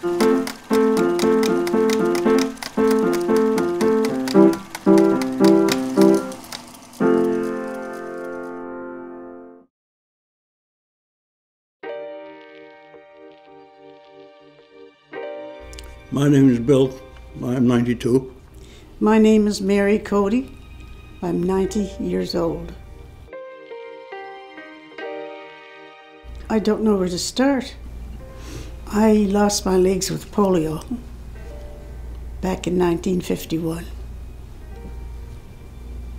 My name is Bill. I'm 92. My name is Mary Cody. I'm 90 years old. I don't know where to start. I lost my legs with polio back in 1951.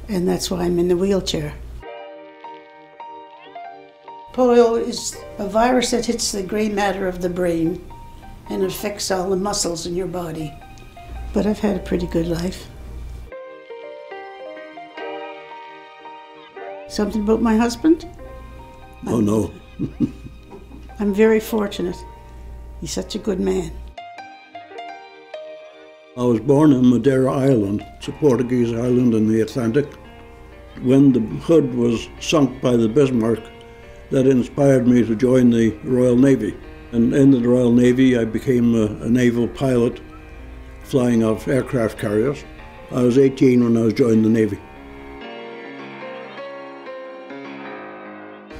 And that's why I'm in the wheelchair. Polio is a virus that hits the gray matter of the brain and affects all the muscles in your body. But I've had a pretty good life. Something about my husband? Oh, no. I'm very fortunate. He's such a good man. I was born in Madeira Island, it's a Portuguese island in the Atlantic. When the Hood was sunk by the Bismarck, that inspired me to join the Royal Navy. And in the Royal Navy, I became a, a naval pilot flying off aircraft carriers. I was 18 when I was joined the Navy.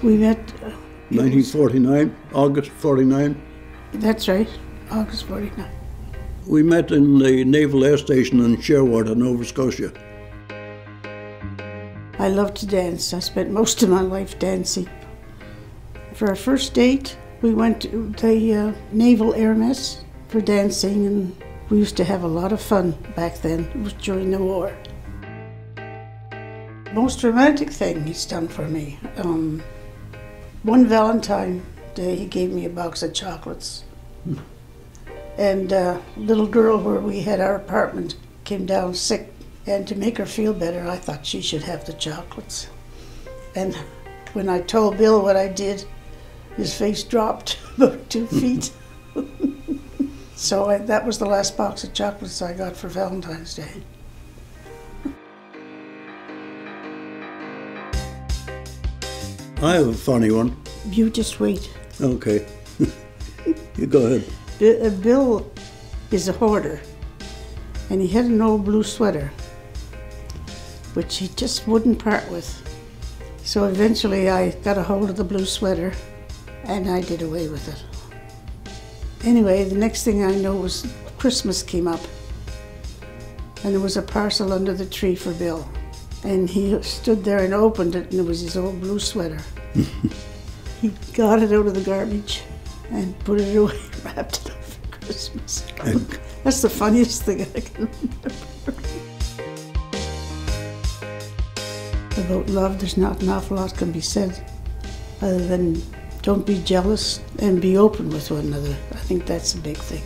We met. Uh, 1949, August 49. That's right, August 49. We met in the Naval Air Station in Shearwater, Nova Scotia. I love to dance. I spent most of my life dancing. For our first date, we went to the uh, Naval Air Mess for dancing, and we used to have a lot of fun back then. It was during the war. Most romantic thing he's done for me. Um, one Valentine He gave me a box of chocolates. And a little girl where we had our apartment came down sick, and to make her feel better, I thought she should have the chocolates. And when I told Bill what I did, his face dropped about two feet. so I, that was the last box of chocolates I got for Valentine's Day. I have a funny one. You just wait. Okay. you go ahead. Uh, Bill is a hoarder, and he had an old blue sweater, which he just wouldn't part with. So eventually I got a hold of the blue sweater and I did away with it. Anyway, the next thing I know was Christmas came up and there was a parcel under the tree for Bill. And he stood there and opened it and it was his old blue sweater. he got it out of the garbage and put it away, wrapped it up for Christmas. That's the funniest thing I can remember. About love, there's not an awful lot can be said other than don't be jealous and be open with one another. I think that's a big thing.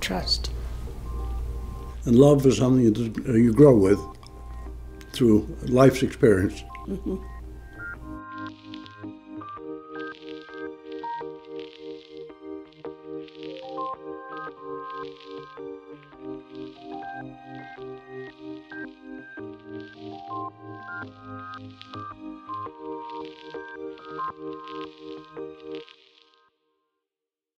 Trust. And love is something that you grow with through life's experience. Mm-hmm. Música